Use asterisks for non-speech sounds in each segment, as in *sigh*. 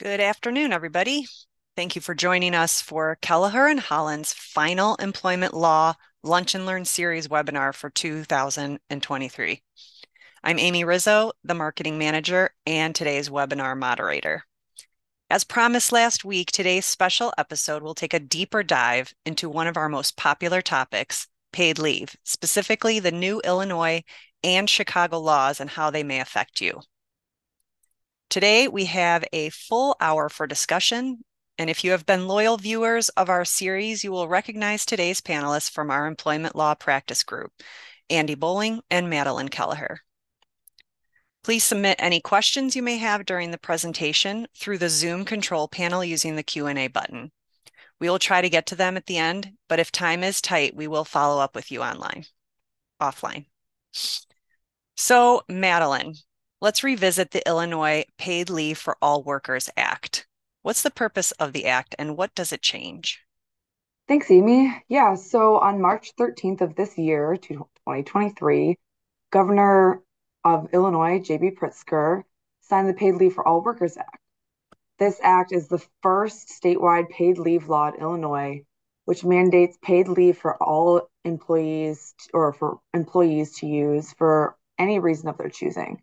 Good afternoon, everybody. Thank you for joining us for Kelleher and Holland's final Employment Law Lunch and Learn Series webinar for 2023. I'm Amy Rizzo, the Marketing Manager and today's webinar moderator. As promised last week, today's special episode will take a deeper dive into one of our most popular topics, paid leave, specifically the new Illinois and Chicago laws and how they may affect you. Today, we have a full hour for discussion. And if you have been loyal viewers of our series, you will recognize today's panelists from our Employment Law Practice Group, Andy Bowling and Madeline Kelleher. Please submit any questions you may have during the presentation through the Zoom control panel using the Q&A button. We will try to get to them at the end, but if time is tight, we will follow up with you online, offline. So, Madeline, Let's revisit the Illinois Paid Leave for All Workers Act. What's the purpose of the act and what does it change? Thanks, Amy. Yeah, so on March 13th of this year, 2023, Governor of Illinois, J.B. Pritzker, signed the Paid Leave for All Workers Act. This act is the first statewide paid leave law in Illinois, which mandates paid leave for all employees or for employees to use for any reason of their choosing.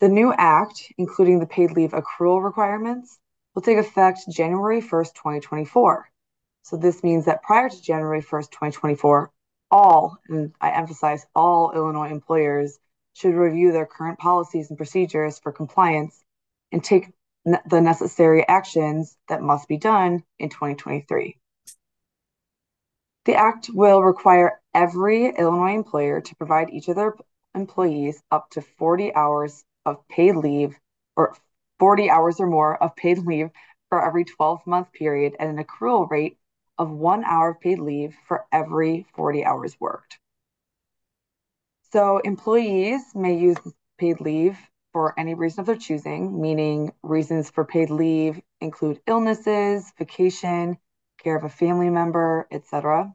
The new act, including the paid leave accrual requirements, will take effect January 1st, 2024. So this means that prior to January 1st, 2024, all, and I emphasize all Illinois employers should review their current policies and procedures for compliance and take ne- the necessary actions that must be done in 2023. The Act will require every Illinois employer to provide each of their employees up to 40 hours of paid leave or 40 hours or more of paid leave for every 12 month period at an accrual rate of one hour of paid leave for every 40 hours worked. So employees may use paid leave for any reason of their choosing, meaning reasons for paid leave include illnesses, vacation, care of a family member, etc.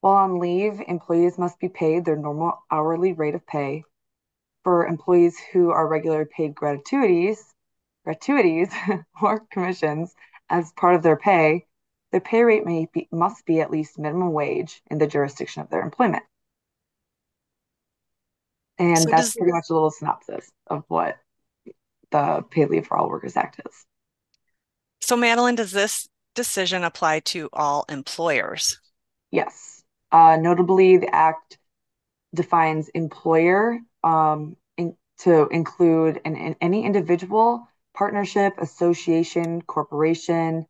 While on leave, employees must be paid their normal hourly rate of pay for employees who are regularly paid gratuities, gratuities *laughs* or commissions as part of their pay, their pay rate may be, must be at least minimum wage in the jurisdiction of their employment. And so that's pretty much a little synopsis of what the Paid Leave for All Workers Act is. So, Madeline, does this decision apply to all employers? Yes. Uh, notably, the Act defines employer um, in, to include an, an, any individual, partnership, association, corporation,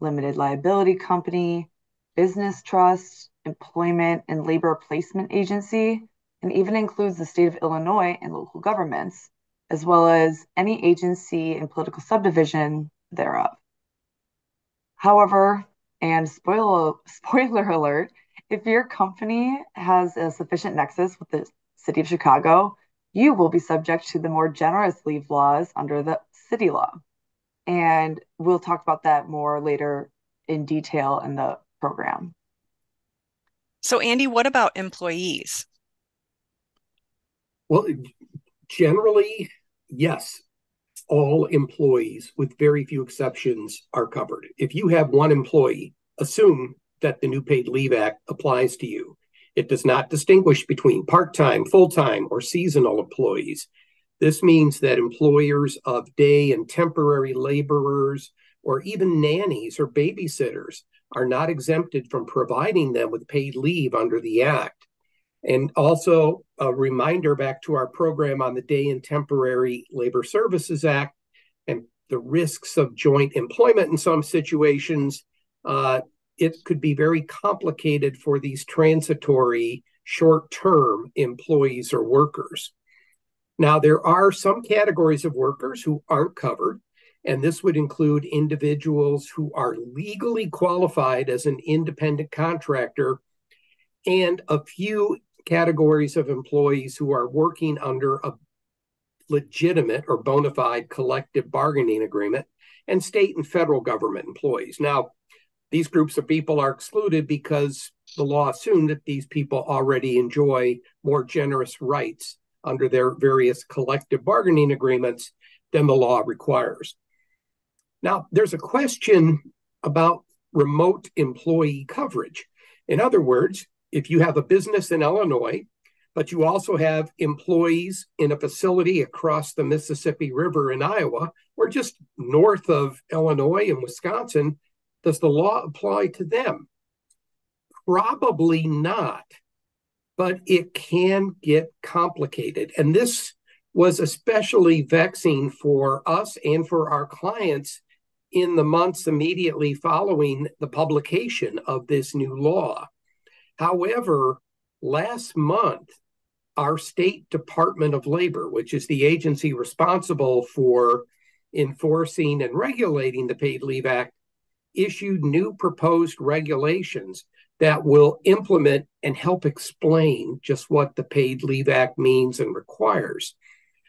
limited liability company, business trust, employment and labor placement agency, and even includes the state of Illinois and local governments, as well as any agency and political subdivision thereof. However, and spoiler, *laughs* spoiler alert, if your company has a sufficient nexus with the City of Chicago, you will be subject to the more generous leave laws under the city law. And we'll talk about that more later in detail in the program. So, Andy, what about employees? Well, generally, yes, all employees, with very few exceptions, are covered. If you have one employee, assume that the new Paid Leave Act applies to you. It does not distinguish between part time, full time, or seasonal employees. This means that employers of day and temporary laborers, or even nannies or babysitters, are not exempted from providing them with paid leave under the Act. And also, a reminder back to our program on the Day and Temporary Labor Services Act and the risks of joint employment in some situations. Uh, it could be very complicated for these transitory short term employees or workers. Now, there are some categories of workers who aren't covered, and this would include individuals who are legally qualified as an independent contractor and a few categories of employees who are working under a legitimate or bona fide collective bargaining agreement and state and federal government employees. Now, these groups of people are excluded because the law assumed that these people already enjoy more generous rights under their various collective bargaining agreements than the law requires. Now, there's a question about remote employee coverage. In other words, if you have a business in Illinois, but you also have employees in a facility across the Mississippi River in Iowa or just north of Illinois and Wisconsin, does the law apply to them? Probably not, but it can get complicated. And this was especially vexing for us and for our clients in the months immediately following the publication of this new law. However, last month, our state Department of Labor, which is the agency responsible for enforcing and regulating the Paid Leave Act, issued new proposed regulations that will implement and help explain just what the Paid Leave Act means and requires.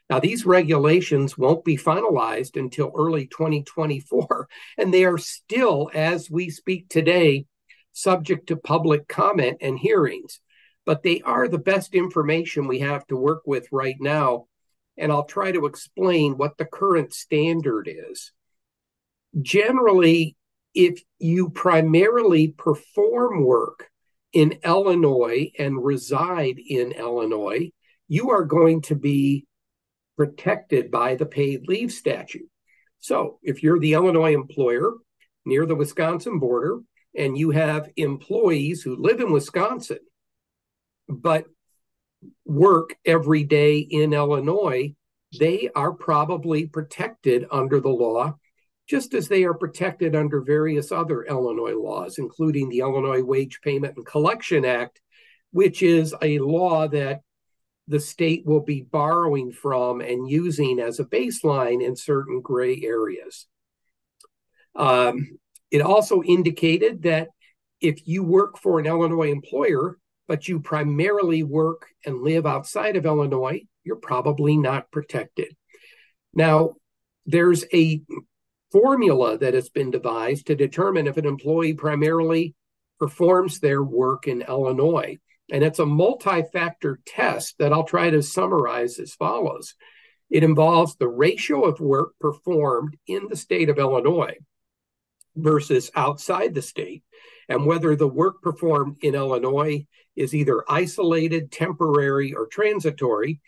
Now, these regulations won't be finalized until early 2024, *laughs* and they are still, as we speak today, subject to public comment and hearings. But they are the best information we have to work with right now. And I'll try to explain what the current standard is. Generally, if you primarily perform work in Illinois and reside in Illinois, you are going to be protected by the paid leave statute. So if you're the Illinois employer near the Wisconsin border and you have employees who live in Wisconsin but work every day in Illinois, they are probably protected under the law, just as they are protected under various other Illinois laws, including the Illinois Wage Payment and Collection Act, which is a law that the state will be borrowing from and using as a baseline in certain gray areas. Um, it also indicated that if you work for an Illinois employer, but you primarily work and live outside of Illinois, you're probably not protected. Now, there's a formula that has been devised to determine if an employee primarily performs their work in Illinois. And it's a multi factor test that I'll try to summarize as follows it involves the ratio of work performed in the state of Illinois versus outside the state, and whether the work performed in Illinois is either isolated, temporary, or transitory.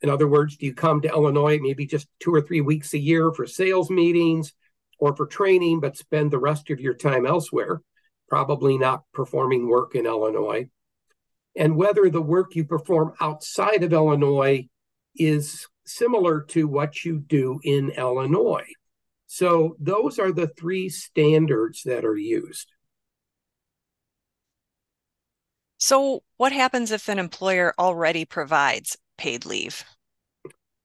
In other words, do you come to Illinois maybe just two or three weeks a year for sales meetings or for training, but spend the rest of your time elsewhere? Probably not performing work in Illinois and whether the work you perform outside of Illinois is similar to what you do in Illinois. So, those are the three standards that are used. So, what happens if an employer already provides paid leave?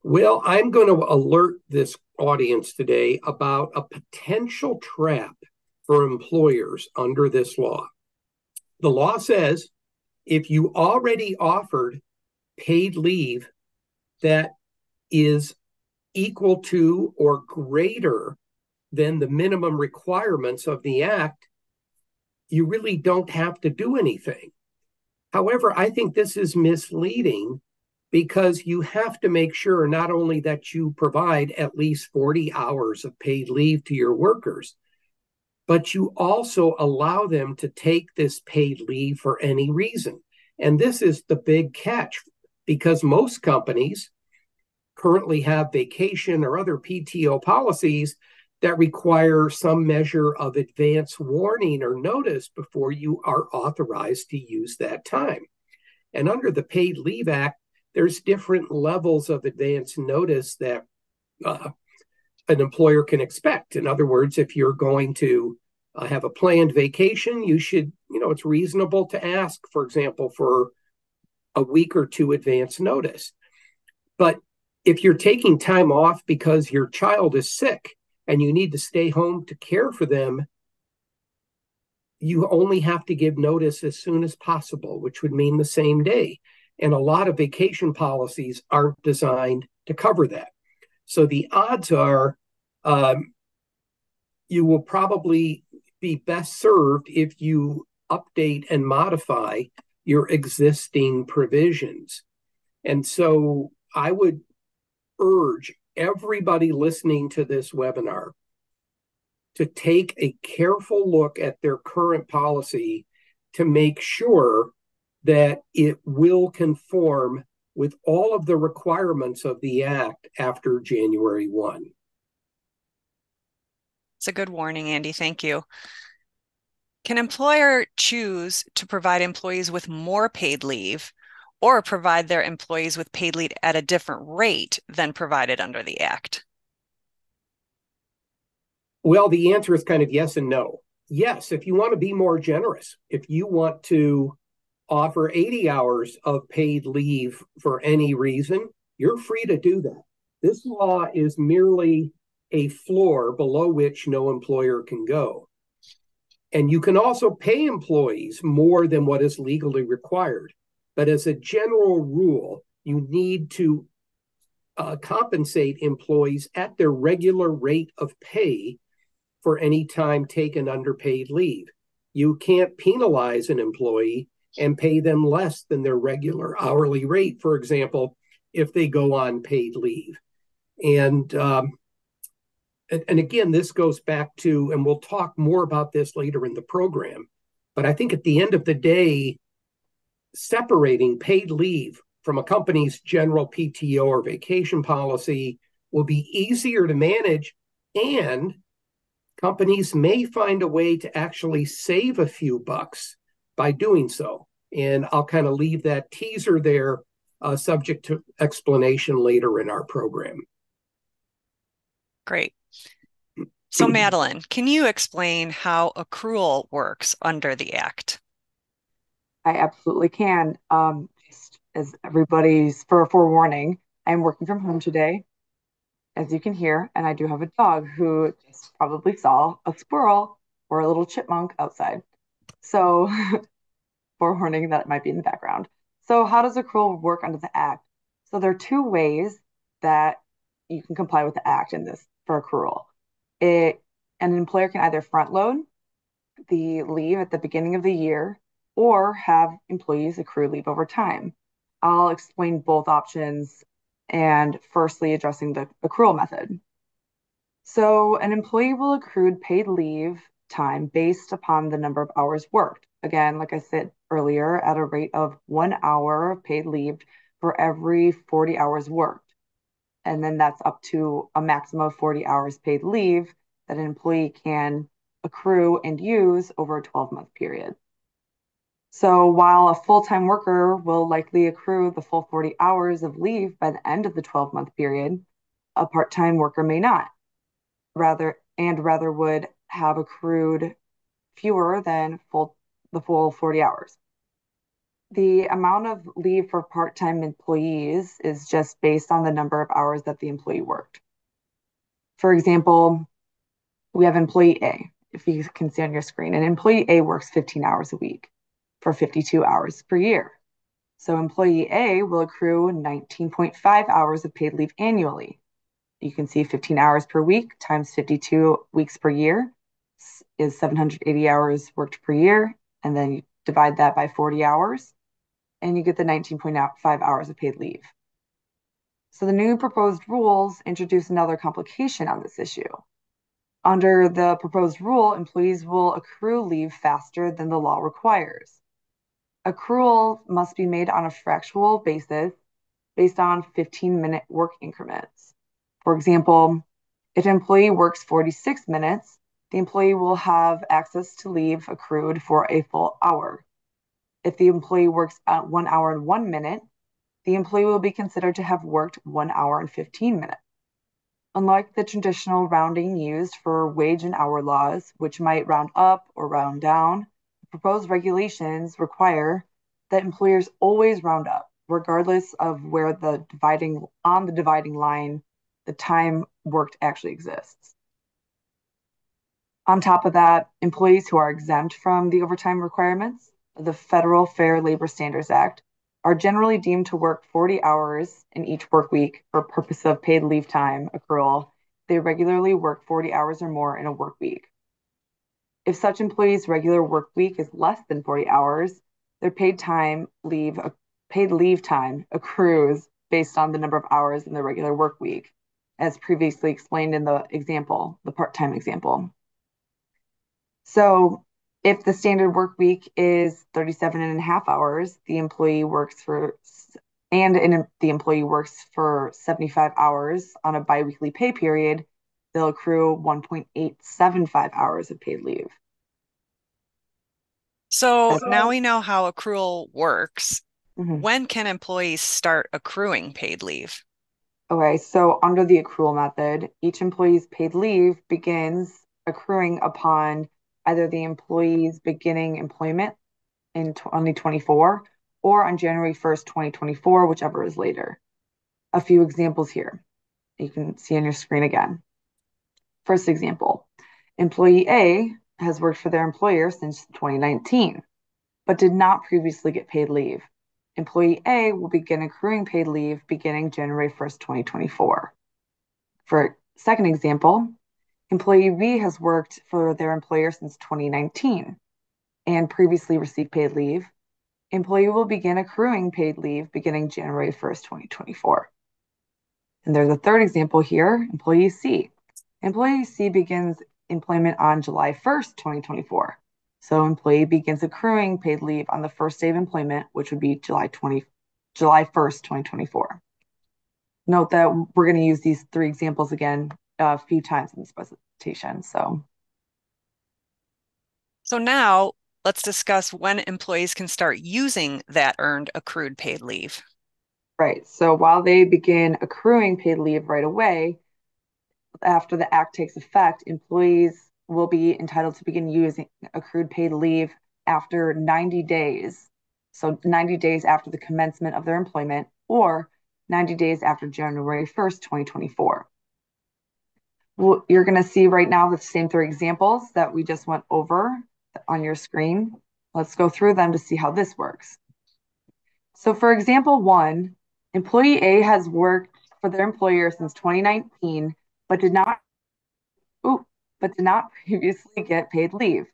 Well, I'm going to alert this audience today about a potential trap for employers under this law. The law says if you already offered paid leave that is equal to or greater than the minimum requirements of the act, you really don't have to do anything. However, I think this is misleading because you have to make sure not only that you provide at least 40 hours of paid leave to your workers, but you also allow them to take this paid leave for any reason. And this is the big catch because most companies currently have vacation or other PTO policies that require some measure of advance warning or notice before you are authorized to use that time. And under the Paid Leave Act, there's different levels of advance notice that uh, an employer can expect. In other words, if you're going to uh, have a planned vacation, you should, you know, it's reasonable to ask, for example, for a week or two advance notice. But if you're taking time off because your child is sick and you need to stay home to care for them, you only have to give notice as soon as possible, which would mean the same day. And a lot of vacation policies aren't designed to cover that. So the odds are um, you will probably be best served if you update and modify your existing provisions. And so I would urge everybody listening to this webinar to take a careful look at their current policy to make sure that it will conform with all of the requirements of the Act after January 1. It's a good warning, Andy. Thank you. Can employer choose to provide employees with more paid leave or provide their employees with paid leave at a different rate than provided under the Act? Well, the answer is kind of yes and no. Yes, if you want to be more generous, if you want to offer 80 hours of paid leave for any reason, you're free to do that. This law is merely a floor below which no employer can go. And you can also pay employees more than what is legally required. But as a general rule, you need to uh, compensate employees at their regular rate of pay for any time taken under paid leave. You can't penalize an employee and pay them less than their regular hourly rate, for example, if they go on paid leave. And um, and, again, this goes back to, and we'll talk more about this later in the program. But I think at the end of the day, separating paid leave from a company's general PTO or vacation policy will be easier to manage, and companies may find a way to actually save a few bucks by doing so. And I'll kind of leave that teaser there, uh, subject to explanation later in our program. Great. So, *clears throat* Madeline, can you explain how accrual works under the Act? I absolutely can. Um, just as everybody's for a forewarning, I'm working from home today, as you can hear, and I do have a dog who just probably saw a squirrel or a little chipmunk outside. So *laughs* forewarning that it might be in the background. So, how does accrual work under the Act? So, there are two ways that you can comply with the Act in this for accrual. It an employer can either front load the leave at the beginning of the year or have employees accrue leave over time. I'll explain both options and firstly addressing the accrual method. So, an employee will accrue paid leave time based upon the number of hours worked. Again, like I said earlier, at a rate of one hour of paid leave for every 40 hours worked. And then that's up to a maximum of 40 hours paid leave that an employee can accrue and use over a 12 month period. So while a full time worker will likely accrue the full 40 hours of leave by the end of the 12 month period, a part time worker may not. Rather, and rather would have accrued fewer than full the full 40 hours. The amount of leave for part-time employees is just based on the number of hours that the employee worked. For example, we have employee A, if you can see on your screen, and employee A works 15 hours a week for 52 hours per year. So employee A will accrue 19.5 hours of paid leave annually. You can see 15 hours per week times 52 weeks per year is 780 hours worked per year. And then you divide that by 40 hours and you get the 19.5 hours of paid leave. So the new proposed rules introduce another complication on this issue. Under the proposed rule, employees will accrue leave faster than the law requires. Accrual must be made on a fractional basis based on 15 minute work increments. For example, if an employee works 46 minutes, the employee will have access to leave accrued for a full hour. If the employee works at one hour and one minute, the employee will be considered to have worked one hour and 15 minutes. Unlike the traditional rounding used for wage and hour laws, which might round up or round down, the proposed regulations require that employers always round up, regardless of where the dividing on the dividing line the time worked actually exists. On top of that, employees who are exempt from the overtime requirements of the Federal Fair Labor Standards Act are generally deemed to work 40 hours in each work week for purpose of paid leave time accrual. They regularly work 40 hours or more in a work week. If such employee's regular work week is less than 40 hours, their paid time leave paid leave time accrues based on the number of hours in the regular work week, as previously explained in the example, the part-time example. So if the standard work week is 37 and a half hours, the employee works for and in, the employee works for 75 hours on a biweekly pay period, they'll accrue 1.875 hours of paid leave. So now we know how accrual works. Mhm. When can employees start accruing paid leave? Okay, so under the accrual method, each employee's paid leave begins accruing upon either the employee's beginning employment in 2024 or on January 1st, 2024, whichever is later. A few examples here. You can see on your screen again. First example, employee A has worked for their employer since 2019, but did not previously get paid leave. Employee A will begin accruing paid leave beginning January 1st, 2024. For second example, employee B has worked for their employer since 2019 and previously received paid leave. Employee will begin accruing paid leave beginning January 1st, 2024. And there's a third example here, employee C. Employee C begins employment on July 1st, 2024. So employee begins accruing paid leave on the first day of employment, which would be July 20, July 1st, 2024. Note that we're going to use these three examples again a few times in this presentation. So, so now let's discuss when employees can start using that earned accrued paid leave. Right. So while they begin accruing paid leave right away, after the act takes effect, employees will be entitled to begin using accrued paid leave after 90 days. So 90 days after the commencement of their employment or 90 days after January 1st, 2024. You're going to see right now the same three examples that we just went over on your screen. Let's go through them to see how this works. So for example one, employee A has worked for their employer since 2019 but did not ooh, but did not *laughs* previously get paid leave.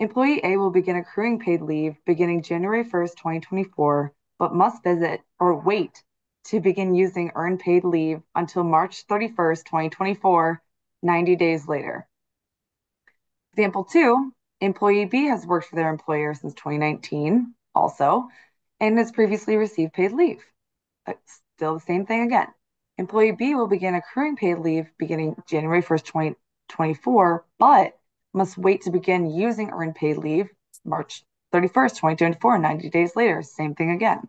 Employee A will begin accruing paid leave beginning January 1st, 2024, but must visit or wait to begin using earned paid leave until March 31st, 2024, 90 days later. Example two, employee B has worked for their employer since 2019 also and has previously received paid leave. Still the same thing again. Employee B will begin accruing paid leave beginning January 1st, 2024, but must wait to begin using earned paid leave March 31st, 2024, 90 days later. Same thing again.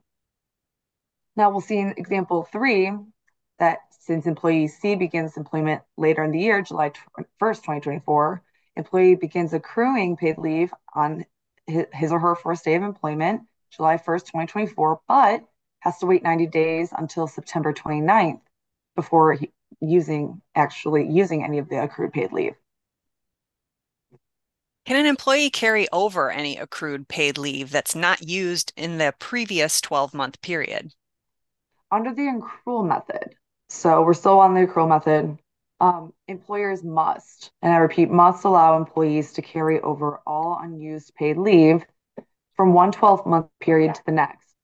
Now we'll see in example three that since employee C begins employment later in the year, July 1st, 2024, employee begins accruing paid leave on his or her first day of employment, July 1st, 2024, but has to wait 90 days until September 29th before using actually using any of the accrued paid leave. Can an employee carry over any accrued paid leave that's not used in the previous 12 month period? Under the accrual method, so we're still on the accrual method, um, employers must, and I repeat, must allow employees to carry over all unused paid leave from one 12 month period to the next.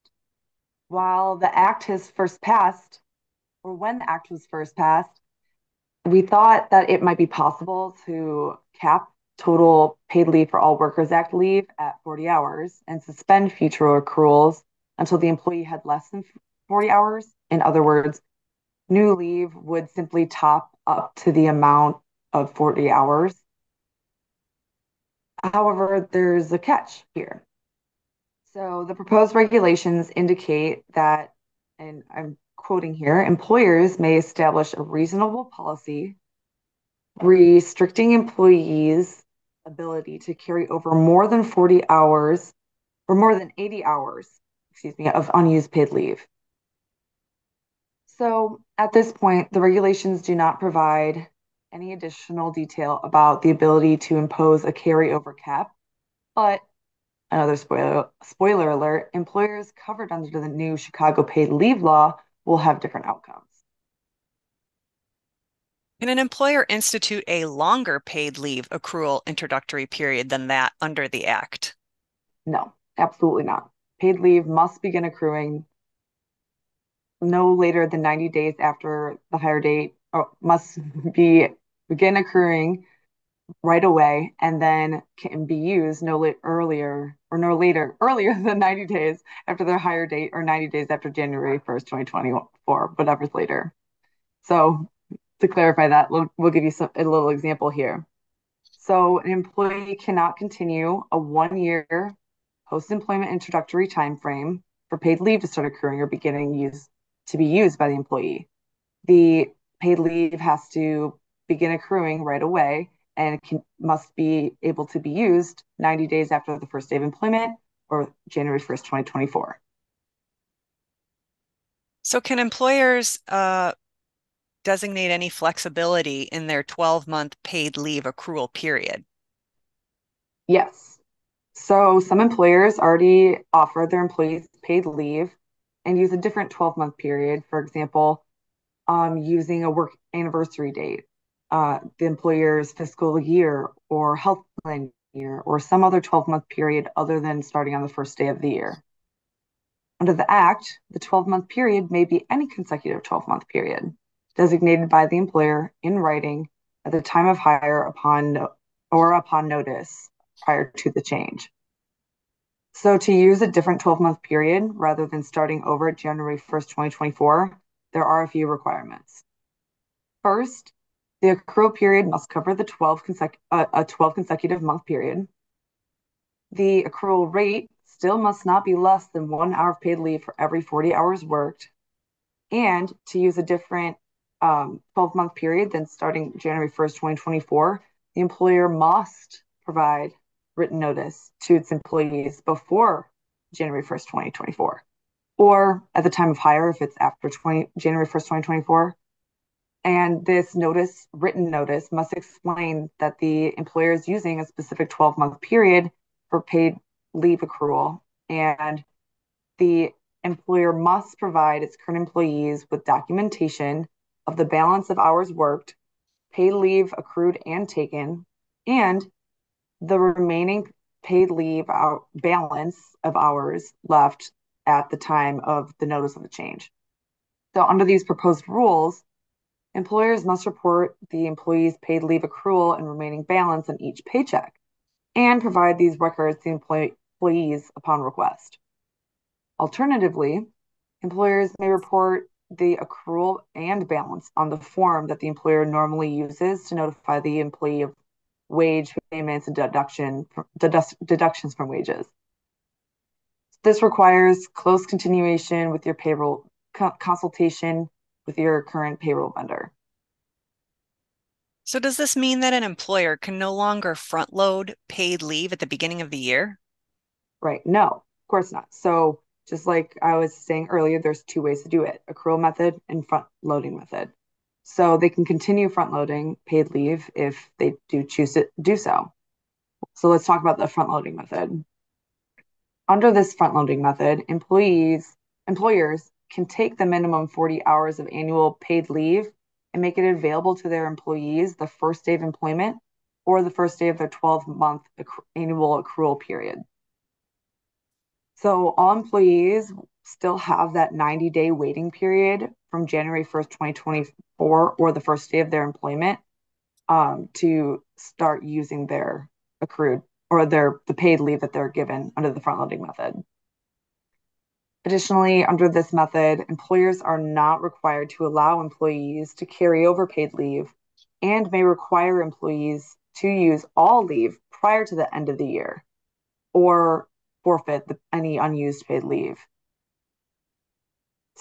While the act has first passed, or when the act was first passed, we thought that it might be possible to cap total paid leave for all Workers Act leave at 40 hours and suspend future accruals until the employee had less than 40 hours. In other words, new leave would simply top up to the amount of 40 hours. However, there's a catch here. So the proposed regulations indicate that, and I'm quoting here, employers may establish a reasonable policy restricting employees' ability to carry over more than 40 hours or more than 80 hours, excuse me, of unused paid leave. So at this point, the regulations do not provide any additional detail about the ability to impose a carryover cap, but another spoiler, spoiler alert, employers covered under the new Chicago paid leave law will have different outcomes. Can an employer institute a longer paid leave accrual introductory period than that under the Act? No, absolutely not. Paid leave must begin accruing no later than 90 days after the hire date, or must be begin accruing right away and then can be used no la- earlier or no later *laughs* earlier than 90 days after their hire date or 90 days after January 1st, 2024, whatever's later. So to clarify that, we'll, we'll give you some, a little example here. So an employee cannot continue a one-year post-employment introductory time frame for paid leave to start accruing or beginning use to be used by the employee. The paid leave has to begin accruing right away and can, must be able to be used 90 days after the first day of employment or January 1st, 2024. So, can employers uh, designate any flexibility in their 12 month paid leave accrual period? Yes. So, some employers already offer their employees paid leave and use a different 12 month period. For example, um, using a work anniversary date uh, the employer's fiscal year or health plan year or some other 12 month period other than starting on the first day of the year. Under the Act, the 12 month period may be any consecutive 12 month period designated by the employer in writing at the time of hire upon or upon notice prior to the change. So to use a different 12 month period rather than starting over at January 1st, 2024, there are a few requirements. First, the accrual period must cover the 12 consec- uh, a 12 consecutive month period. The accrual rate still must not be less than one hour of paid leave for every 40 hours worked. And to use a different um, 12 month period than starting January 1st, 2024, the employer must provide written notice to its employees before January 1st, 2024, or at the time of hire if it's after 20, January 1st, 2024, and this notice, written notice, must explain that the employer is using a specific 12 month period for paid leave accrual. And the employer must provide its current employees with documentation of the balance of hours worked, paid leave accrued and taken, and the remaining paid leave out balance of hours left at the time of the notice of the change. So, under these proposed rules, Employers must report the employee's paid leave accrual and remaining balance on each paycheck and provide these records to employees upon request. Alternatively, employers may report the accrual and balance on the form that the employer normally uses to notify the employee of wage payments and deduction, deductions from wages. This requires close continuation with your payroll consultation with your current payroll vendor. So, does this mean that an employer can no longer front load paid leave at the beginning of the year? Right. No, of course not. So, just like I was saying earlier, there's two ways to do it accrual method and front loading method. So, they can continue front loading paid leave if they do choose to do so. So, let's talk about the front loading method. Under this front loading method, employees, employers can take the minimum 40 hours of annual paid leave and make it available to their employees the first day of employment or the first day of their 12 month annual accrual period. So all employees still have that 90 day waiting period from January 1st, 2024, or the first day of their employment um, to start using their accrued or their the paid leave that they're given under the front loading method. Additionally, under this method, employers are not required to allow employees to carry over paid leave and may require employees to use all leave prior to the end of the year or forfeit the, any unused paid leave.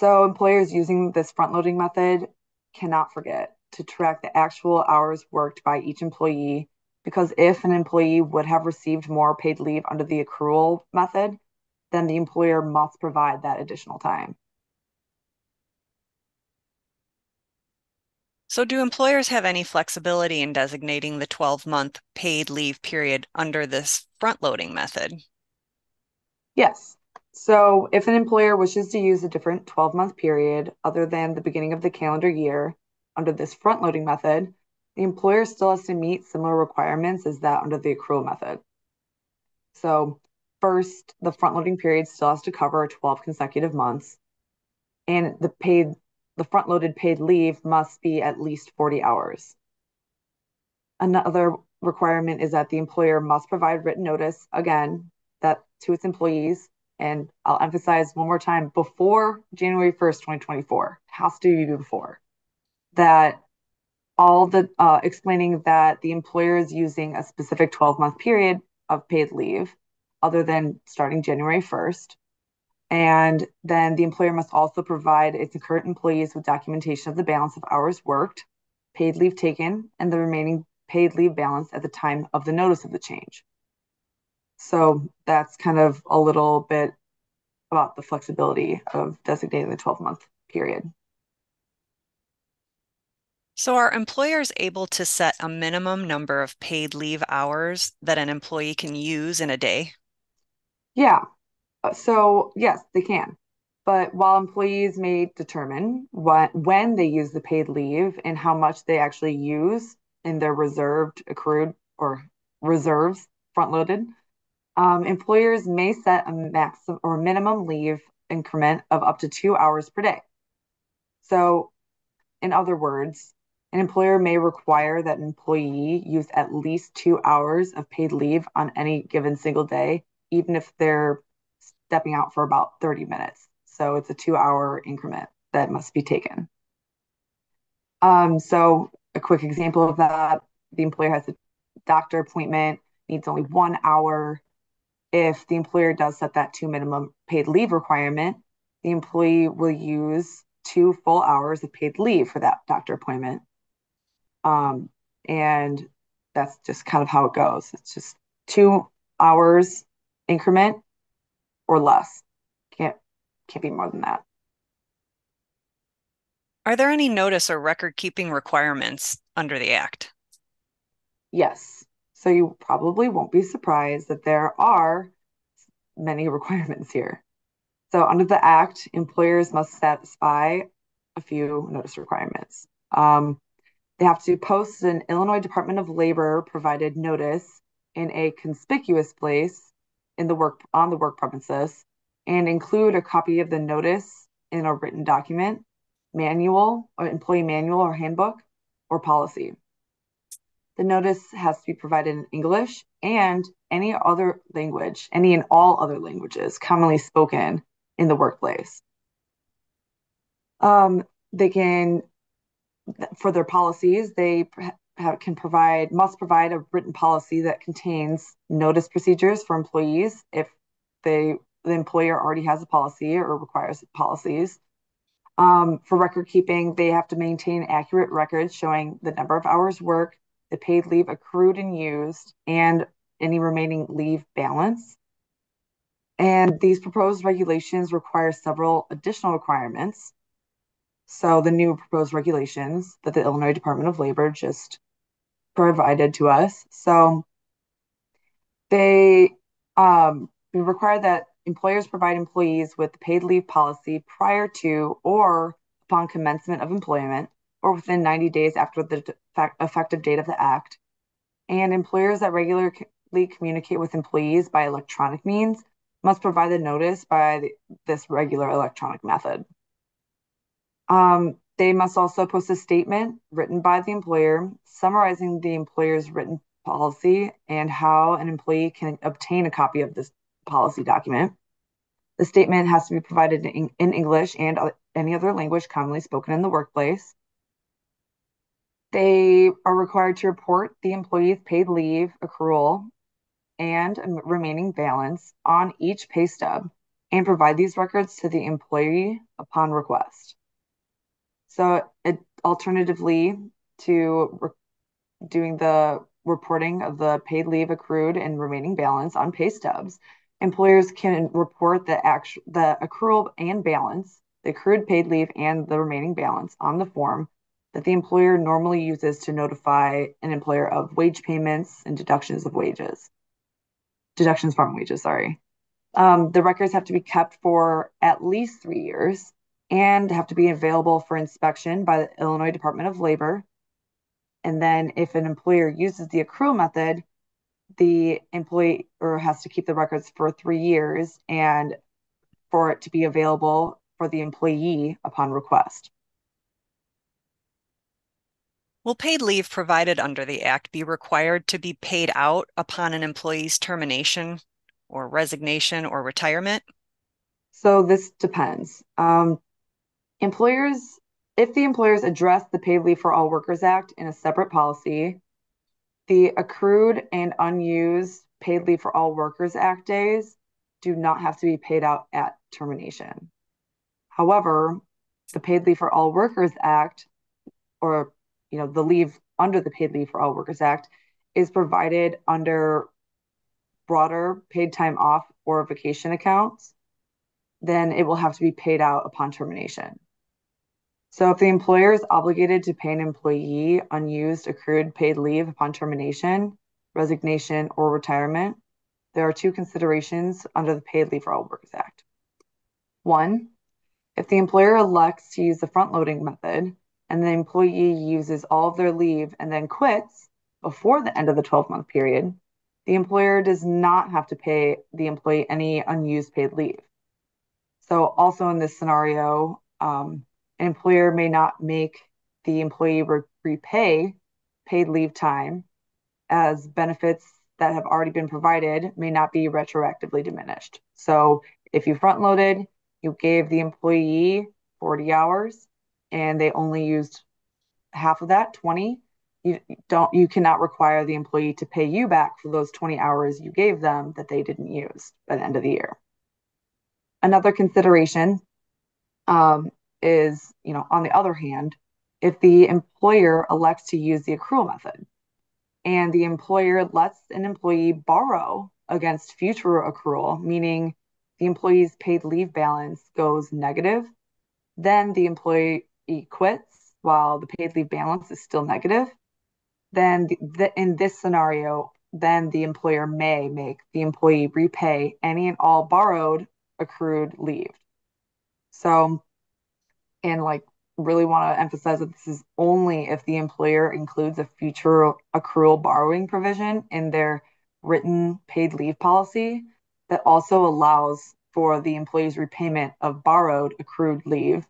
So, employers using this front loading method cannot forget to track the actual hours worked by each employee because if an employee would have received more paid leave under the accrual method, then the employer must provide that additional time. So, do employers have any flexibility in designating the 12 month paid leave period under this front loading method? Yes. So, if an employer wishes to use a different 12 month period other than the beginning of the calendar year under this front loading method, the employer still has to meet similar requirements as that under the accrual method. So, First, the front loading period still has to cover 12 consecutive months, and the paid the front loaded paid leave must be at least 40 hours. Another requirement is that the employer must provide written notice again that to its employees and I'll emphasize one more time before January 1st, 2024, has to be before that all the uh, explaining that the employer is using a specific 12 month period of paid leave other than starting January 1st. And then the employer must also provide its current employees with documentation of the balance of hours worked, paid leave taken, and the remaining paid leave balance at the time of the notice of the change. So that's kind of a little bit about the flexibility of designating the 12 month period. So, are employers able to set a minimum number of paid leave hours that an employee can use in a day? Yeah. Uh, so, yes, they can. But while employees may determine what when they use the paid leave and how much they actually use in their reserved, accrued, or reserves front loaded, um, employers may set a maximum or minimum leave increment of up to two hours per day. So, in other words, an employer may require that an employee use at least two hours of paid leave on any given single day, even if they're stepping out for about 30 minutes. So it's a two hour increment that must be taken. Um, so, a quick example of that the employer has a doctor appointment, needs only one hour. If the employer does set that two minimum paid leave requirement, the employee will use two full hours of paid leave for that doctor appointment. Um, and that's just kind of how it goes. It's just two hours increment or less. Can't can't be more than that. Are there any notice or record keeping requirements under the Act? Yes. So you probably won't be surprised that there are many *laughs* requirements here. So under the Act, employers must satisfy a few notice requirements. Um, they have to post an Illinois Department of Labor provided notice in a conspicuous place in the work on the work premises and include a copy of the notice in a written document, manual, or employee manual or handbook or policy. The notice has to be provided in English and any other language, any and all other languages commonly spoken in the workplace. Um, they can for their policies, they have, can provide must provide a written policy that contains notice procedures for employees if they the employer already has a policy or requires policies. Um, for record keeping, they have to maintain accurate records showing the number of hours worked, the paid leave accrued and used, and any remaining leave balance. And these proposed regulations require several additional requirements. So the new proposed regulations that the Illinois Department of Labor just provided to us. So they um, require that employers provide employees with paid leave policy prior to or upon commencement of employment or within 90 days after the effective date of the act. And employers that regularly communicate with employees by electronic means must provide the notice by the, this regular electronic method. Um, they must also post a statement written by the employer summarizing the employer's written policy and how an employee can obtain a copy of this policy document. The statement has to be provided in, in English and any other language commonly spoken in the workplace. They are required to report the employee's paid leave accrual and remaining balance on each pay stub and provide these records to the employee upon request. So it, alternatively to doing the reporting of the paid leave accrued and remaining balance on pay stubs, employers can report the actual the accrual and balance, the accrued paid leave and the remaining balance on the form that the employer normally uses to notify an employer of wage payments and deductions of wages. Deductions from wages, sorry. Um, the records have to be kept for at least three years and have to be available for inspection by the Illinois Department of Labor. And then if an employer uses the accrual method, the employer has to keep the records for three years and for it to be available for the employee upon request. Will paid leave provided under the Act be required to be paid out upon an employee's termination or resignation or retirement? So this depends. Um, employers, if the employers address the Paid Leave for All Workers Act in a separate policy, the accrued and unused Paid Leave for All Workers Act days do not have to be paid out at termination. However, the Paid Leave for All Workers Act, or you know, the leave under the Paid Leave for All Workers Act, is provided under broader paid time off or vacation accounts, then it will have to be paid out upon termination. So if the employer is obligated to pay an employee unused accrued paid leave upon termination, resignation, or retirement, there are two considerations under the Paid Leave for All Workers Act. One, if the employer elects to use the front loading method and the employee uses all of their leave and then quits before the end of the 12 month period, the employer does not have to pay the employee any unused paid leave. So, also in this scenario, um, an employer may not make the employee re- repay paid leave time as benefits that have already been provided may not be retroactively diminished. So, if you front loaded, you gave the employee 40 hours and they only used half of that, 20, you don't you cannot require the employee to pay you back for those 20 hours you gave them that they didn't use by the end of the year. Another consideration um, is, you know, on the other hand, if the employer elects to use the accrual method and the employer lets an employee borrow against future accrual, meaning the employee's paid leave balance goes negative, then the employee quits while the paid leave balance is still negative, then the, the, in this scenario, then the employer may make the employee repay any and all borrowed accrued leave. So, and like really want to emphasize that this is only if the employer includes a future accrual borrowing provision in their written paid leave policy that also allows for the employee's repayment of borrowed accrued leave.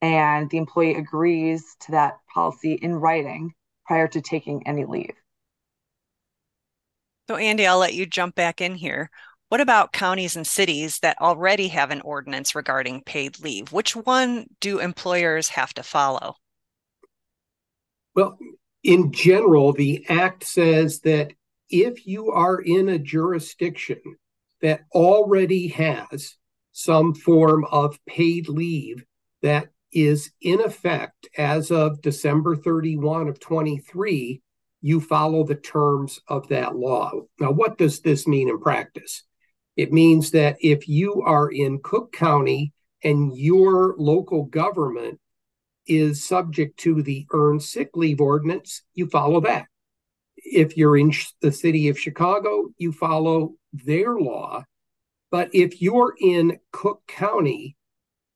And the employee agrees to that policy in writing prior to taking any leave. So, Andy, I'll let you jump back in here. What about counties and cities that already have an ordinance regarding paid leave? Which one do employers have to follow? Well, in general, the act says that if you are in a jurisdiction that already has some form of paid leave that is in effect as of December 31 of 23, you follow the terms of that law. Now, what does this mean in practice? It means that if you are in Cook County and your local government is subject to the earned sick leave ordinance, you follow that. If you're in the city of Chicago, you follow their law. But if you're in Cook County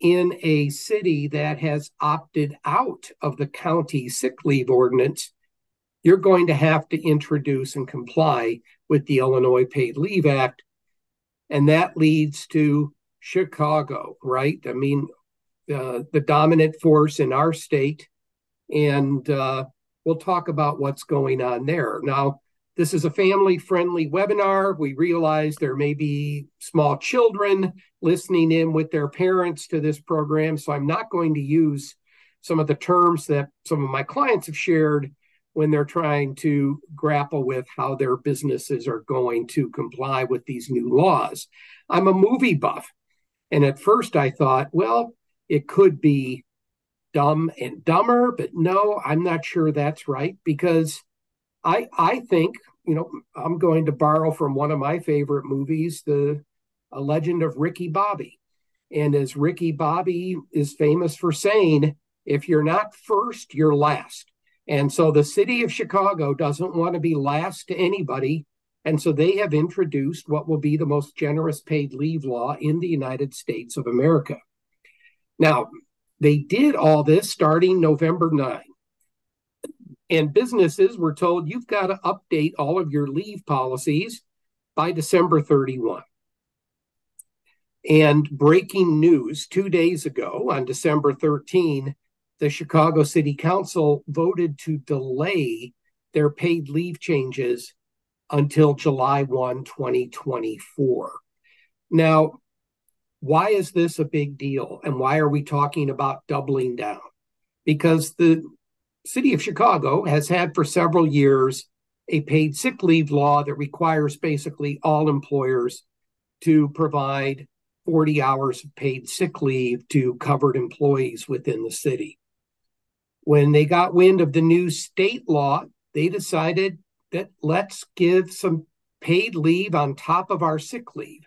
in a city that has opted out of the county sick leave ordinance, you're going to have to introduce and comply with the Illinois Paid Leave Act. And that leads to Chicago, right? I mean, uh, the dominant force in our state. And uh, we'll talk about what's going on there. Now, this is a family friendly webinar. We realize there may be small children listening in with their parents to this program. So I'm not going to use some of the terms that some of my clients have shared when they're trying to grapple with how their businesses are going to comply with these new laws. I'm a movie buff. And at first I thought, well, it could be dumb and dumber, but no, I'm not sure that's right because I I think you know I'm going to borrow from one of my favorite movies, the A Legend of Ricky Bobby, and as Ricky Bobby is famous for saying, if you're not first, you're last. And so the city of Chicago doesn't want to be last to anybody. And so they have introduced what will be the most generous paid leave law in the United States of America. Now, they did all this starting November 9. And businesses were told you've got to update all of your leave policies by December 31. And breaking news two days ago on December 13, the Chicago City Council voted to delay their paid leave changes until July 1, 2024. Now, why is this a big deal and why are we talking about doubling down? Because the city of Chicago has had for several years a paid sick leave law that requires basically all employers to provide 40 hours of paid sick leave to covered employees within the city. When they got wind of the new state law, they decided that let's give some paid leave on top of our sick leave.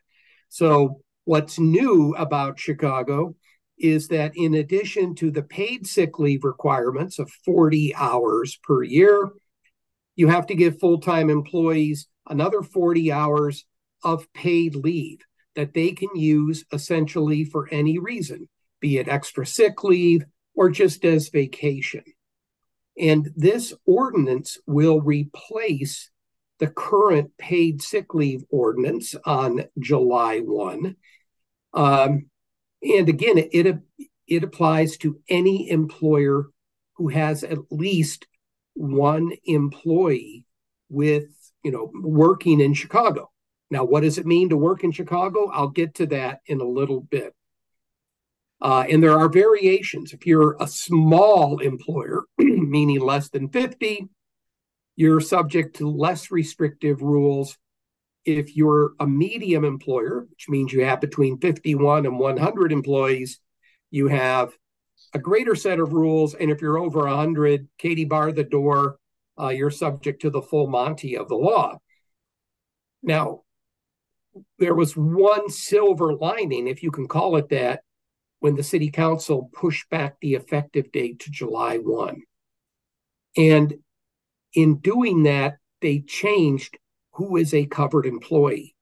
So, what's new about Chicago is that in addition to the paid sick leave requirements of 40 hours per year, you have to give full time employees another 40 hours of paid leave that they can use essentially for any reason, be it extra sick leave or just as vacation. And this ordinance will replace the current paid sick leave ordinance on July 1. Um, and again, it, it, applies to any employer who has at least one employee with, you know, working in Chicago. Now, what does it mean to work in Chicago? I'll get to that in a little bit. Uh, and there are variations. If you're a small employer, *clears throat* meaning less than 50, you're subject to less restrictive rules. If you're a medium employer, which means you have between 51 and 100 employees, you have a greater set of rules. And if you're over 100, Katie bar the door, uh, you're subject to the full Monty of the law. Now, there was one silver lining, if you can call it that, when the city council pushed back the effective date to July 1. And in doing that, they changed who is a covered employee.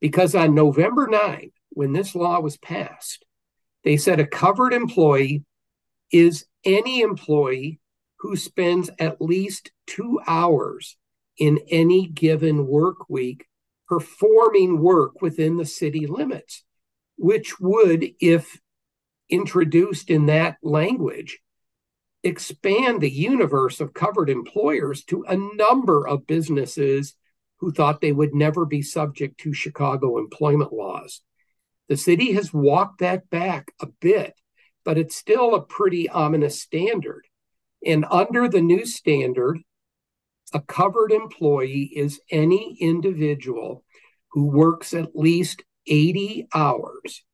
Because on November 9, when this law was passed, they said a covered employee is any employee who spends at least two hours in any given work week performing work within the city limits, which would, if introduced in that language, expand the universe of covered employers to a number of businesses who thought they would never be subject to Chicago employment laws. The city has walked that back a bit, but it's still a pretty ominous standard. And under the new standard, a covered employee is any individual who works at least 80 hours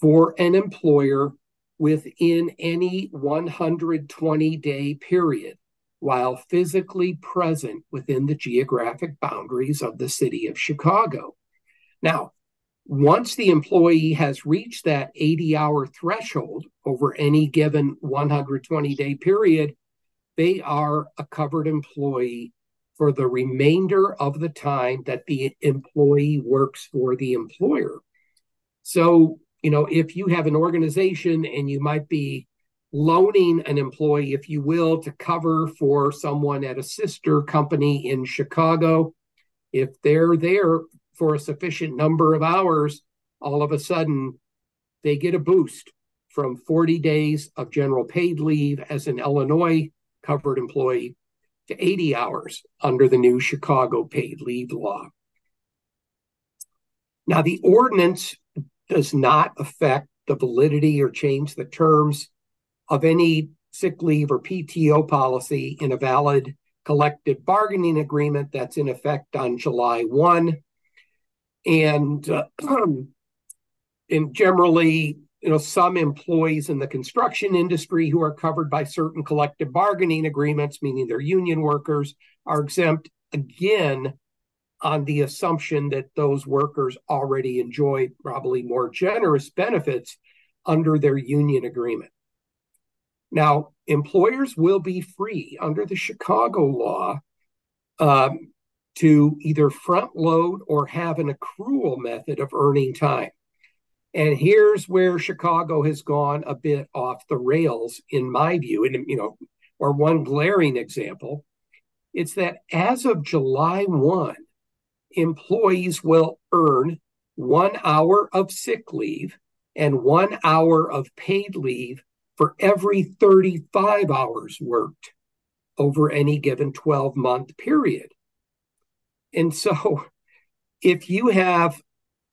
for an employer within any 120 day period while physically present within the geographic boundaries of the city of Chicago. Now, once the employee has reached that 80 hour threshold over any given 120 day period, they are a covered employee for the remainder of the time that the employee works for the employer. So, you know, if you have an organization and you might be loaning an employee, if you will, to cover for someone at a sister company in Chicago, if they're there for a sufficient number of hours, all of a sudden they get a boost from 40 days of general paid leave as an Illinois covered employee to 80 hours under the new Chicago paid leave law. Now, the ordinance does not affect the validity or change the terms of any sick leave or PTO policy in a valid collective bargaining agreement that's in effect on July 1. And, uh, *clears throat* and generally, you know some employees in the construction industry who are covered by certain collective bargaining agreements meaning they're union workers are exempt again on the assumption that those workers already enjoy probably more generous benefits under their union agreement now employers will be free under the chicago law um, to either front load or have an accrual method of earning time and here's where Chicago has gone a bit off the rails, in my view. And, you know, or one glaring example, it's that as of July 1, employees will earn one hour of sick leave and one hour of paid leave for every 35 hours worked over any given 12 month period. And so if you have,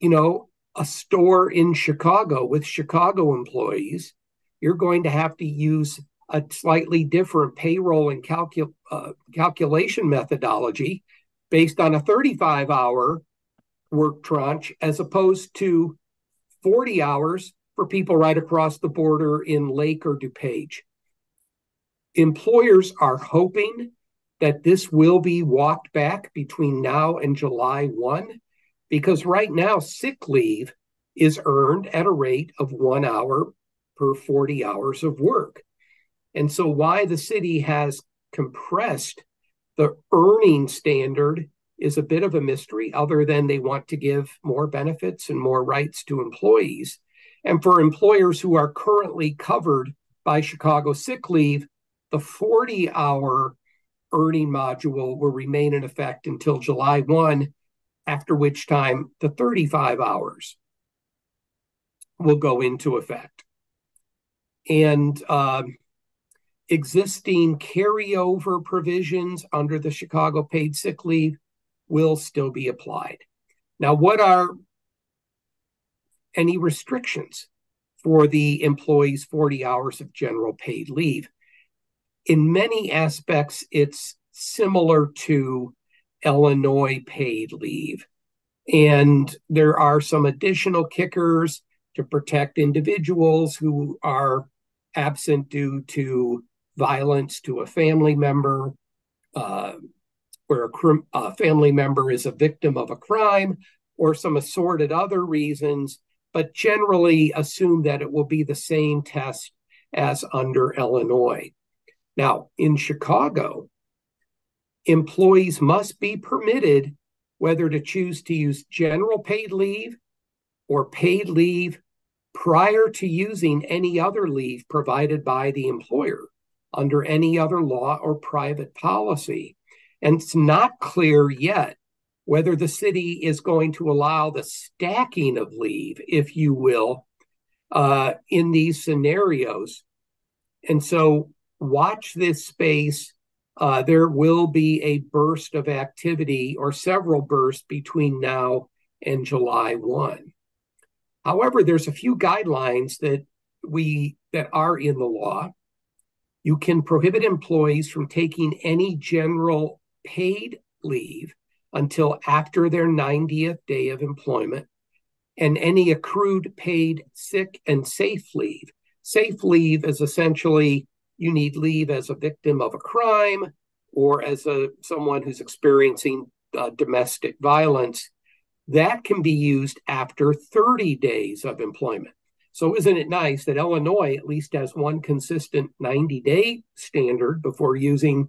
you know, a store in Chicago with Chicago employees, you're going to have to use a slightly different payroll and calcul- uh, calculation methodology based on a 35 hour work tranche as opposed to 40 hours for people right across the border in Lake or DuPage. Employers are hoping that this will be walked back between now and July 1 because right now sick leave is earned at a rate of one hour per 40 hours of work. And so, why the city has compressed the earning standard is a bit of a mystery, other than they want to give more benefits and more rights to employees. And for employers who are currently covered by Chicago sick leave, the 40 hour earning module will remain in effect until July 1, after which time the 35 hours will go into effect. And um, existing carryover provisions under the Chicago paid sick leave will still be applied. Now, what are any restrictions for the employee's 40 hours of general paid leave? In many aspects, it's similar to Illinois paid leave. And there are some additional kickers to protect individuals who are absent due to violence to a family member, uh, where a, a family member is a victim of a crime, or some assorted other reasons, but generally assume that it will be the same test as under Illinois. Now, in Chicago, employees must be permitted whether to choose to use general paid leave or paid leave prior to using any other leave provided by the employer under any other law or private policy. And it's not clear yet whether the city is going to allow the stacking of leave, if you will, uh, in these scenarios. And so watch this space. Uh, there will be a burst of activity or several bursts between now and July 1. However, there's a few guidelines that we that are in the law. You can prohibit employees from taking any general paid leave until after their 90th day of employment and any accrued paid sick and safe leave. Safe leave is essentially you need leave as a victim of a crime or as a someone who's experiencing uh, domestic violence that can be used after 30 days of employment. So, isn't it nice that Illinois at least has one consistent 90 day standard before using?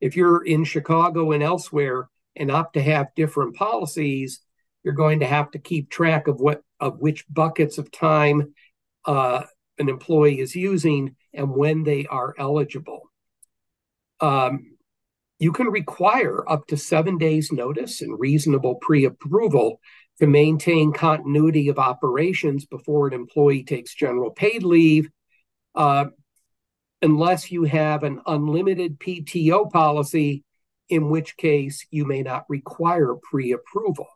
If you're in Chicago and elsewhere and opt to have different policies, you're going to have to keep track of what of which buckets of time uh, an employee is using and when they are eligible. Um, you can require up to seven days' notice and reasonable pre approval to maintain continuity of operations before an employee takes general paid leave, uh, unless you have an unlimited PTO policy, in which case you may not require pre approval.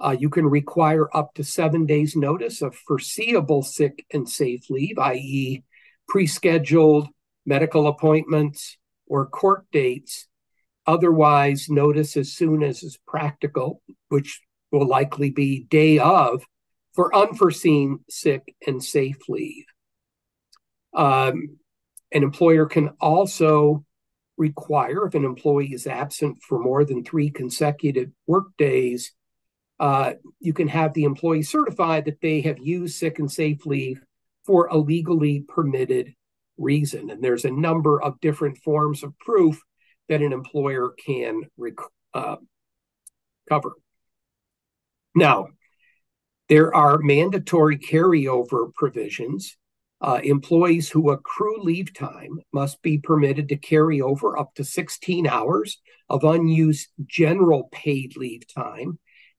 Uh, you can require up to seven days' notice of foreseeable sick and safe leave, i.e., pre scheduled medical appointments, or court dates. Otherwise, notice as soon as is practical, which will likely be day of, for unforeseen sick and safe leave. Um, an employer can also require, if an employee is absent for more than three consecutive work days, uh, you can have the employee certify that they have used sick and safe leave for a legally permitted reason. And there's a number of different forms of proof that an employer can rec- uh, cover. Now, there are mandatory carryover provisions. Uh, employees who accrue leave time must be permitted to carry over up to 16 hours of unused general paid leave time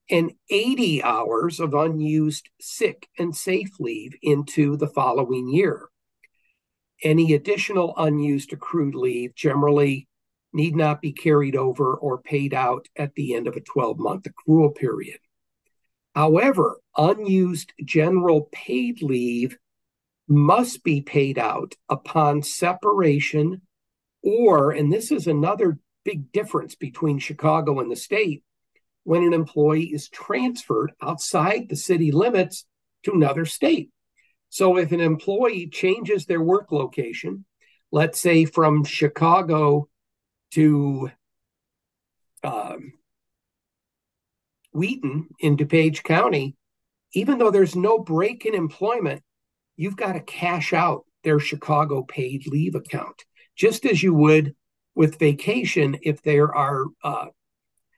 and 80 hours of unused sick and safe leave into the following year. Any additional unused accrued leave generally need not be carried over or paid out at the end of a 12 month accrual period. However, unused general paid leave must be paid out upon separation, or, and this is another big difference between Chicago and the state, when an employee is transferred outside the city limits to another state. So if an employee changes their work location, let's say from Chicago to um, Wheaton in DuPage County, even though there's no break in employment, you've got to cash out their Chicago paid leave account, just as you would with vacation if there are uh,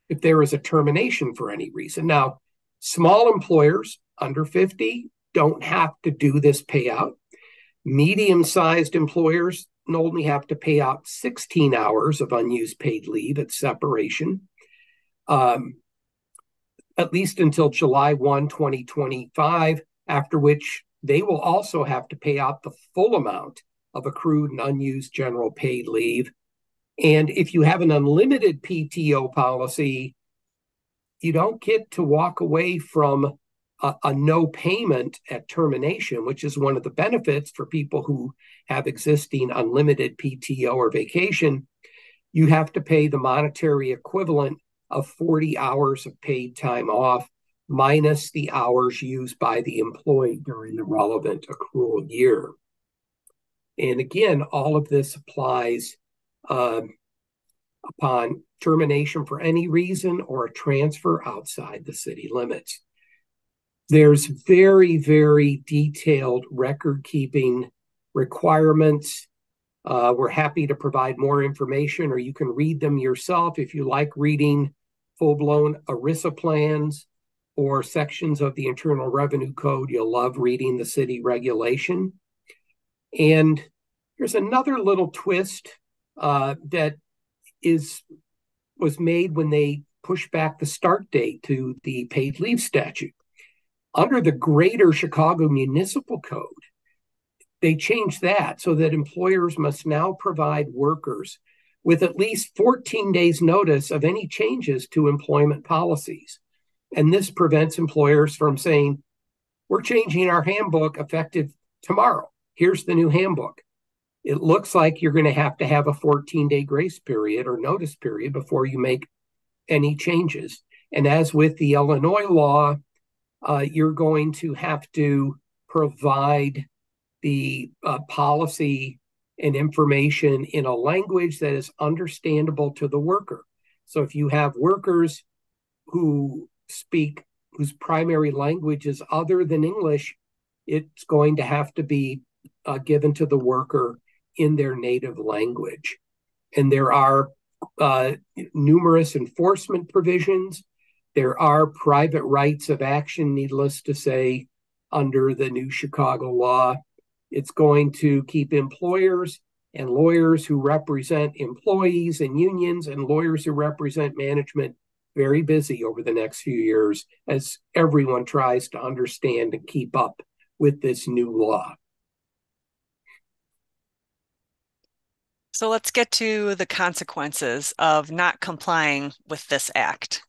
if there is a termination for any reason. Now, small employers under 50 don't have to do this payout. Medium-sized employers only have to pay out 16 hours of unused paid leave at separation. Um, at least until July 1, 2025, after which they will also have to pay out the full amount of accrued and unused general paid leave. And if you have an unlimited PTO policy, you don't get to walk away from a, a, no payment at termination, which is one of the benefits for people who have existing unlimited PTO or vacation. You have to pay the monetary equivalent of 40 hours of paid time off minus the hours used by the employee during the relevant accrual year. And again, all of this applies um, upon termination for any reason or a transfer outside the city limits. There's very, very detailed record keeping requirements uh, we're happy to provide more information, or you can read them yourself if you like reading full blown ERISA plans or sections of the Internal Revenue Code. You'll love reading the city regulation. And there's another little twist uh, that is was made when they pushed back the start date to the paid leave statute. Under the Greater Chicago Municipal Code, they changed that so that employers must now provide workers with at least 14 days notice of any changes to employment policies. And this prevents employers from saying, we're changing our handbook effective tomorrow. Here's the new handbook. It looks like you're going to have to have a 14 day grace period or notice period before you make any changes. And as with the Illinois law, uh, you're going to have to provide the uh, policy and information in a language that is understandable to the worker. So if you have workers who speak whose primary language is other than English, it's going to have to be uh, given to the worker in their native language. And there are uh, numerous enforcement provisions. There are private rights of action, needless to say, under the new Chicago law. It's going to keep employers and lawyers who represent employees and unions and lawyers who represent management very busy over the next few years as everyone tries to understand and keep up with this new law. So let's get to the consequences of not complying with this act.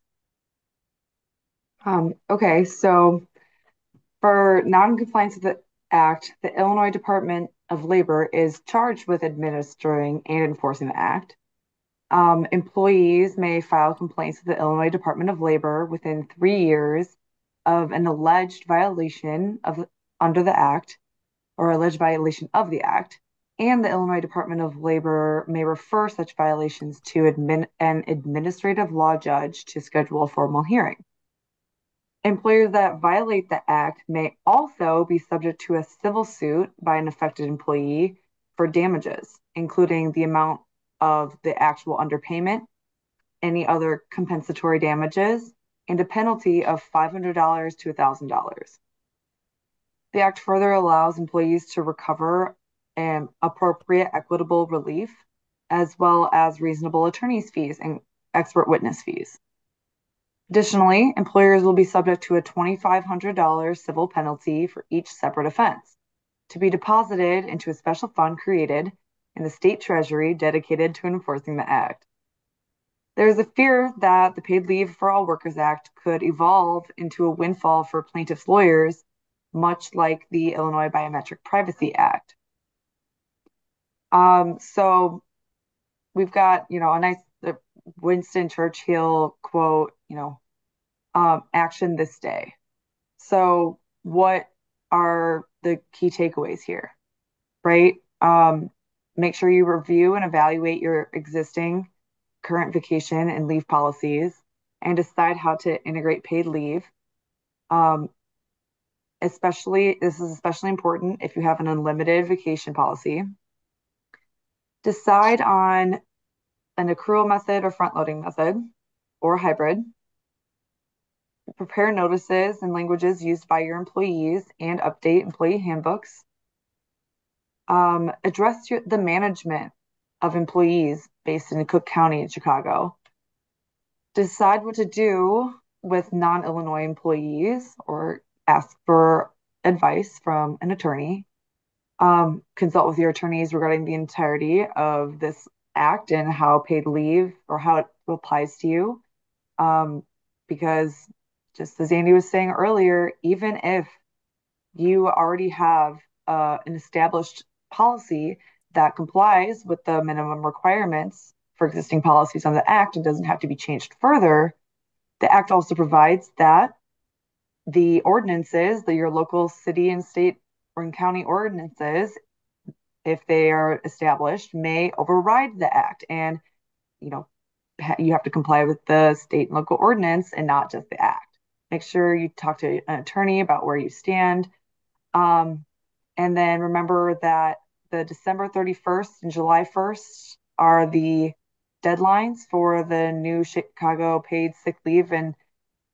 Um, okay, so for non-compliance with the Act, the Illinois Department of Labor is charged with administering and enforcing the Act. Um, employees may file complaints with the Illinois Department of Labor within three years of an alleged violation of under the Act or alleged violation of the Act, and the Illinois Department of Labor may refer such violations to admin, an administrative law judge to schedule a formal hearing. Employers that violate the act may also be subject to a civil suit by an affected employee for damages, including the amount of the actual underpayment, any other compensatory damages, and a penalty of $500 to $1,000. The act further allows employees to recover um, appropriate equitable relief, as well as reasonable attorney's fees and expert witness fees. Additionally, employers will be subject to a $2,500 civil penalty for each separate offense. to be deposited into a special fund created in the state treasury dedicated to enforcing the act. There is a fear that the Paid Leave for All Workers Act could evolve into a windfall for plaintiffs' lawyers, much like the Illinois Biometric Privacy Act. Um, so we've got, you know, a nice Winston Churchill quote, you know, um, action this day. So, what are the key takeaways here? Right? Um, make sure you review and evaluate your existing current vacation and leave policies and decide how to integrate paid leave. Um, especially, this is especially important if you have an unlimited vacation policy. Decide on an accrual method or front loading method or hybrid. Prepare notices and languages used by your employees and update employee handbooks. Um, address your, the management of employees based in Cook County in Chicago. Decide what to do with non Illinois employees or ask for advice from an attorney. Um, consult with your attorneys regarding the entirety of this act and how paid leave or how it applies to you. Um, because just as Andy was saying earlier, even if you already have uh, an established policy that complies with the minimum requirements for existing policies on the Act and doesn't have to be changed further, the Act also provides that the ordinances, that your local city and state or county ordinances, if they are established, may override the Act. And, you know, you have to comply with the state and local ordinance and not just the Act. Make sure you talk to an attorney about where you stand. Um, and then remember that the December 31st and July 1st are the deadlines for the new Chicago paid sick leave and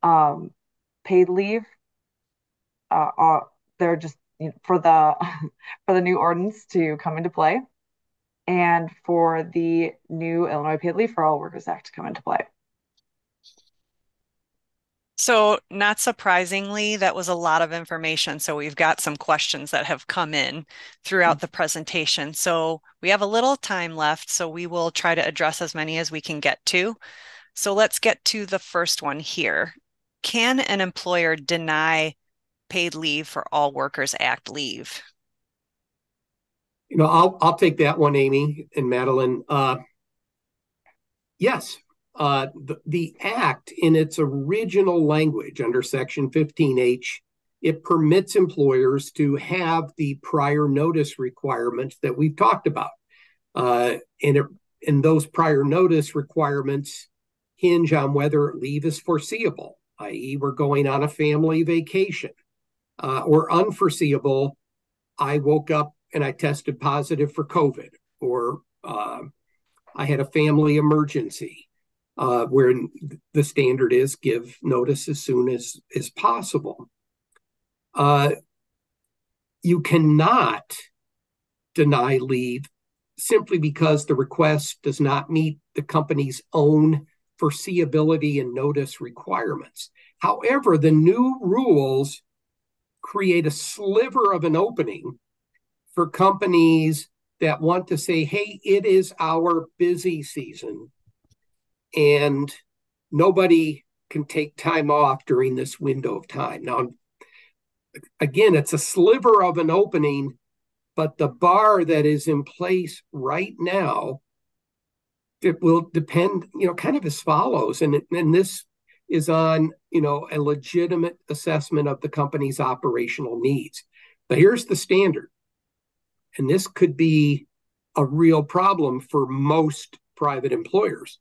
um, paid leave. Uh, uh, they're just you know, for the *laughs* for the new ordinance to come into play, and for the new Illinois Paid Leave for All Workers Act to come into play. So, not surprisingly, that was a lot of information. So, we've got some questions that have come in throughout the presentation. So, we have a little time left, so we will try to address as many as we can get to. So, let's get to the first one here. Can an employer deny paid leave for all workers act leave? You know, I'll I'll take that one, Amy and Madeline. Uh, yes, uh, the, the act in its original language under Section 15H, it permits employers to have the prior notice requirements that we've talked about. Uh, and, it, and those prior notice requirements hinge on whether leave is foreseeable, i.e., we're going on a family vacation, uh, or unforeseeable, I woke up and I tested positive for COVID, or uh, I had a family emergency uh, where the standard is give notice as soon as as possible. Uh, you cannot deny leave simply because the request does not meet the company's own foreseeability and notice requirements. However, the new rules create a sliver of an opening for companies that want to say, hey, it is our busy season and nobody can take time off during this window of time. Now, again, it's a sliver of an opening, but the bar that is in place right now, it will depend, you know, kind of as follows. And, and this is on, you know, a legitimate assessment of the company's operational needs. But here's the standard. And this could be a real problem for most private employers.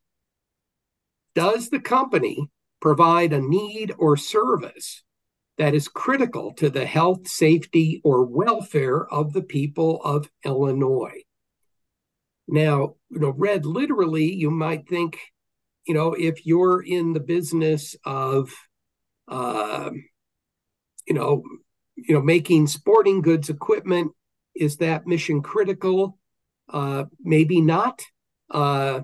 Does the company provide a need or service that is critical to the health, safety, or welfare of the people of Illinois? Now, you know, read literally, you might think, you know, if you're in the business of, uh, you know, you know, making sporting goods equipment, is that mission critical? Uh, maybe not. Uh,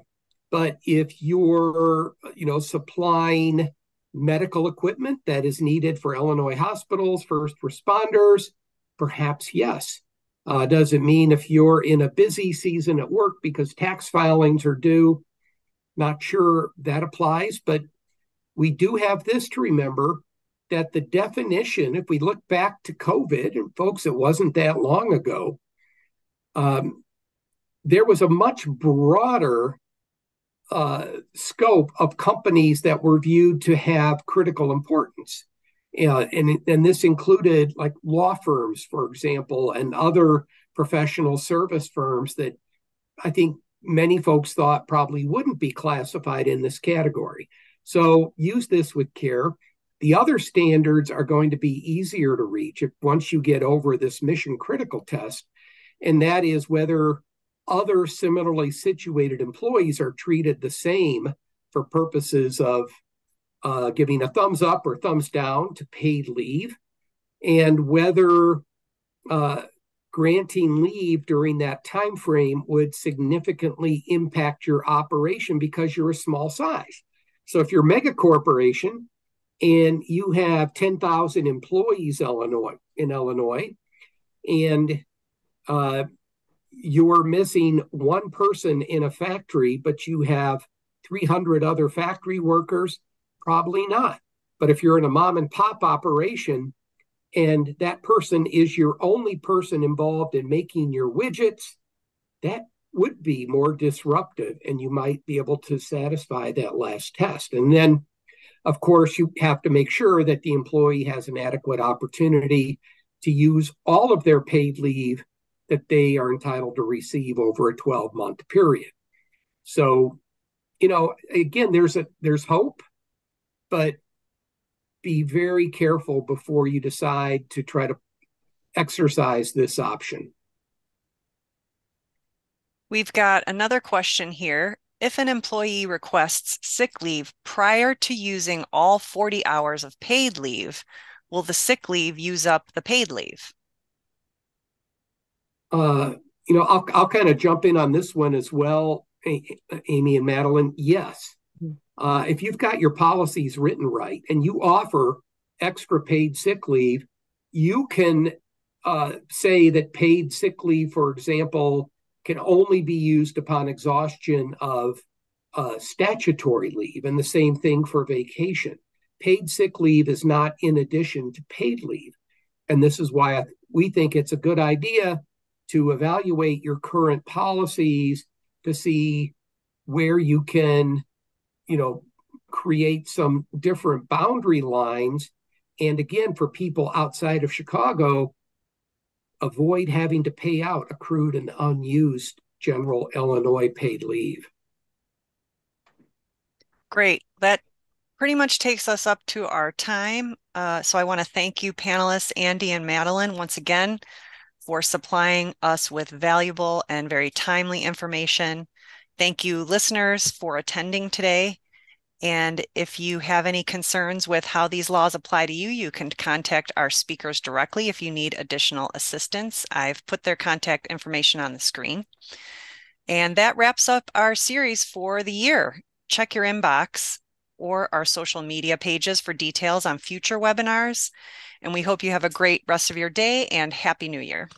but if you're, you know, supplying medical equipment that is needed for Illinois hospitals, first responders, perhaps yes. Uh, does it mean if you're in a busy season at work because tax filings are due. Not sure that applies, but we do have this to remember that the definition, if we look back to COVID, and folks, it wasn't that long ago, um, there was a much broader uh, scope of companies that were viewed to have critical importance. Uh, and, and this included like law firms, for example, and other professional service firms that I think many folks thought probably wouldn't be classified in this category. So use this with care. The other standards are going to be easier to reach if once you get over this mission critical test, and that is whether other similarly situated employees are treated the same for purposes of uh, giving a thumbs up or thumbs down to paid leave, and whether uh, granting leave during that time frame would significantly impact your operation because you're a small size. So if you're a mega corporation and you have 10,000 employees Illinois in Illinois, and uh, you're missing one person in a factory, but you have 300 other factory workers? Probably not. But if you're in a mom and pop operation and that person is your only person involved in making your widgets, that would be more disruptive and you might be able to satisfy that last test. And then, of course, you have to make sure that the employee has an adequate opportunity to use all of their paid leave that they are entitled to receive over a 12 month period. So, you know, again, there's a there's hope, but be very careful before you decide to try to exercise this option. We've got another question here. If an employee requests sick leave prior to using all 40 hours of paid leave, will the sick leave use up the paid leave? Uh, you know, I'll, I'll kind of jump in on this one as well, Amy and Madeline. Yes. Hmm. Uh, if you've got your policies written right and you offer extra paid sick leave, you can uh, say that paid sick leave, for example, can only be used upon exhaustion of uh, statutory leave, and the same thing for vacation. Paid sick leave is not in addition to paid leave. And this is why we think it's a good idea to evaluate your current policies to see where you can, you know, create some different boundary lines. And again, for people outside of Chicago, avoid having to pay out accrued and unused general Illinois paid leave. Great. That pretty much takes us up to our time. Uh, so I want to thank you, panelists Andy and Madeline, once again for supplying us with valuable and very timely information. Thank you, listeners, for attending today. And if you have any concerns with how these laws apply to you, you can contact our speakers directly if you need additional assistance. I've put their contact information on the screen. And that wraps up our series for the year. Check your inbox or our social media pages for details on future webinars. And we hope you have a great rest of your day and Happy New Year.